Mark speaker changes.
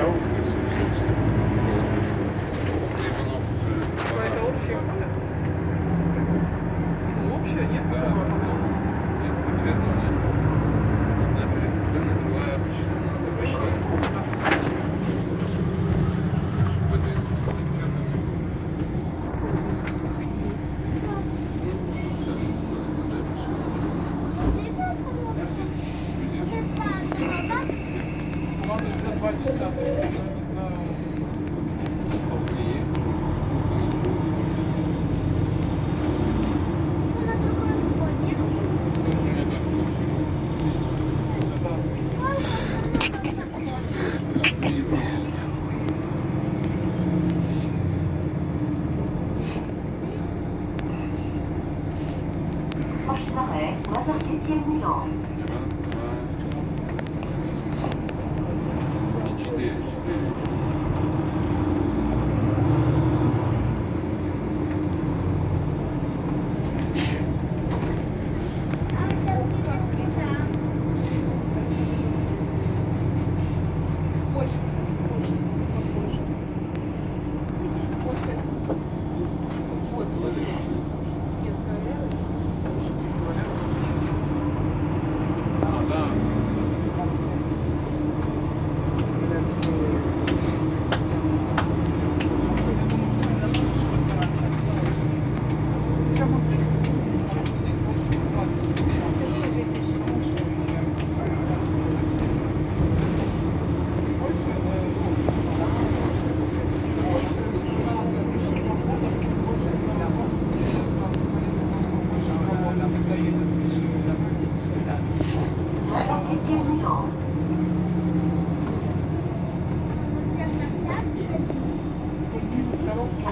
Speaker 1: Oh.